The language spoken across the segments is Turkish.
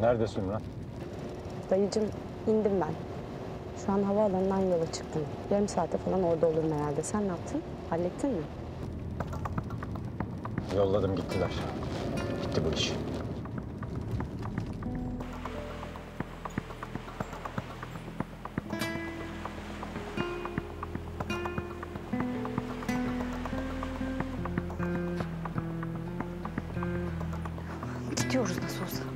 Neredesin Ümran? Dayıcım indim ben. Şu an havaalanından yola çıktım. Yarım saate falan orada olurum herhalde. Sen ne yaptın? Hallettin mi? Yolladım gittiler. Bitti bu iş. Gidiyoruz nasıl olsa.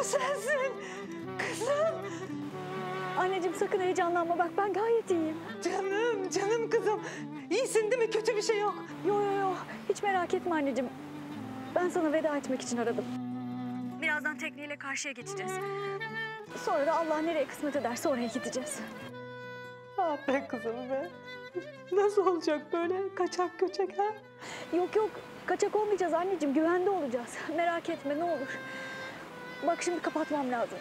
Bu sensin! Kızım! Anneciğim sakın heyecanlanma bak ben gayet iyiyim. Canım, canım kızım. İyisin değil mi? Kötü bir şey yok. Yo yo yo hiç merak etme anneciğim. Ben sana veda etmek için aradım. Birazdan tekneyle karşıya geçeceğiz. Sonra da Allah nereye kısmet ederse oraya gideceğiz. Ah be kızım be. Nasıl olacak böyle kaçak göçek ha? Yok yok kaçak olmayacağız anneciğim güvende olacağız. Merak etme ne olur. Bak şimdi kapatmam lazım.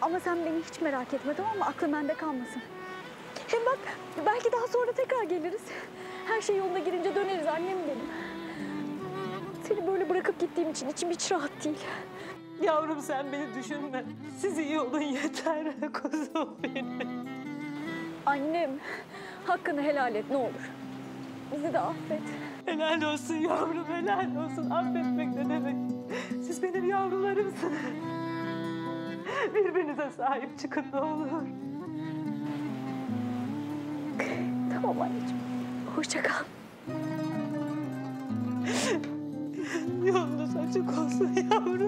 Ama sen beni hiç merak etme tamam mı? Aklın bende kalmasın. Hem bak belki daha sonra tekrar geliriz. Her şey yoluna girince döneriz annem benim. Seni böyle bırakıp gittiğim için içim hiç rahat değil. Yavrum sen beni düşünme. Siz iyi olun yeter kuzum benim. Annem hakkını helal et ne olur. Bizi de affet. Helal olsun yavrum helal olsun. Affetmek yavrularımsınız. Birbirinize sahip çıkın ne olur. Tamam anneciğim. Hoşça kal. Yolunuz açık olsun yavrum.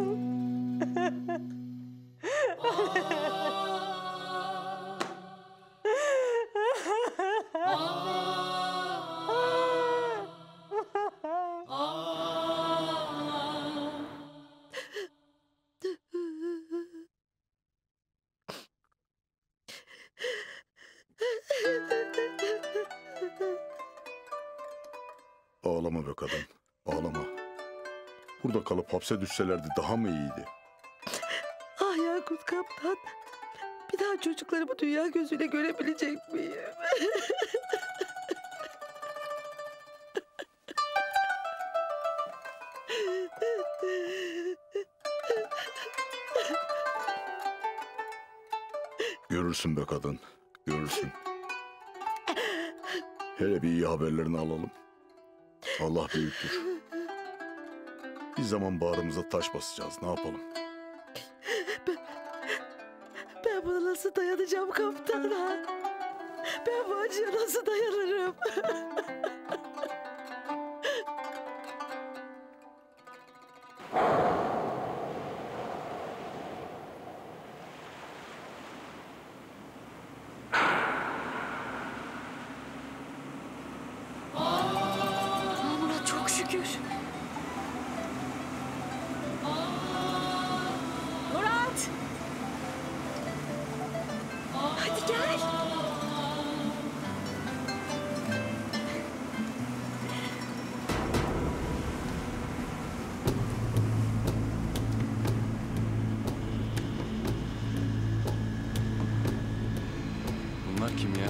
Ağlama be kadın, ağlama. Burada kalıp hapse düşselerdi daha mı iyiydi? Ah Yakut Kaptan. Bir daha çocuklarımı dünya gözüyle görebilecek miyim? Görürsün be kadın, görürsün. Hele bir iyi haberlerini alalım. Allah büyüktür. Bir zaman bağrımıza taş basacağız, ne yapalım? Ben buna nasıl dayanacağım kaptan? Ben bu acıya nasıl dayanırım? gel. Bunlar kim ya?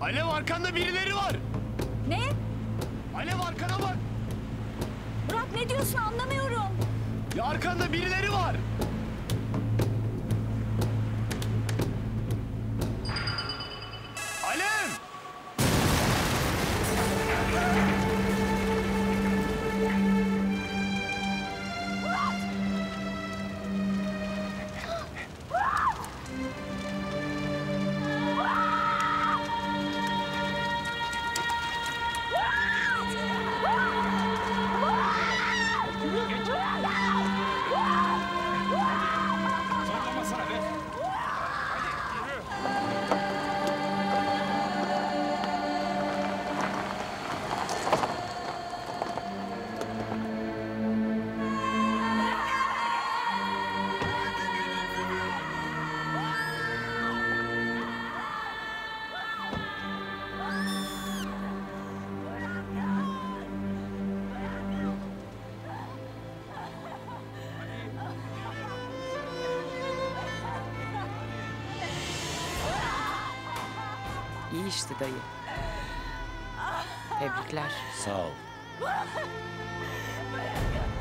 Alev arkanda birileri var. İyi işte dayı. Tebrikler. Sağ ol.